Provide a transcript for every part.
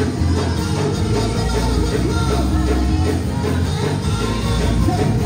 Thank you.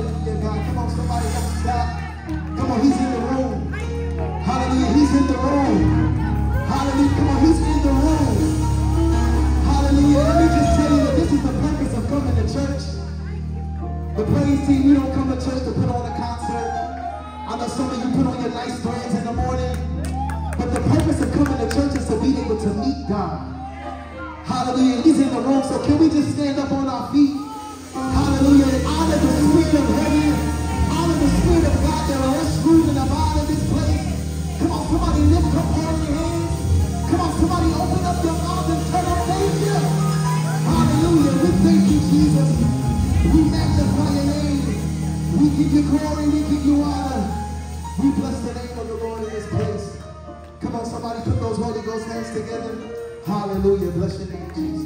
Hallelujah, God. Come on, somebody don't stop. Come on, he's in the room. Hallelujah. He's in the room. Hallelujah. Come on, he's in the room. Hallelujah. Let me just tell you that this is the purpose of coming to church. The praise team, you don't come to church to put on a concert. I know some of you put on your nice brands in the morning. But the purpose of coming to church is to be able to meet God. Hallelujah. He's in the room, so can we just stand up on our feet? Hallelujah. Bless your name, Jesus.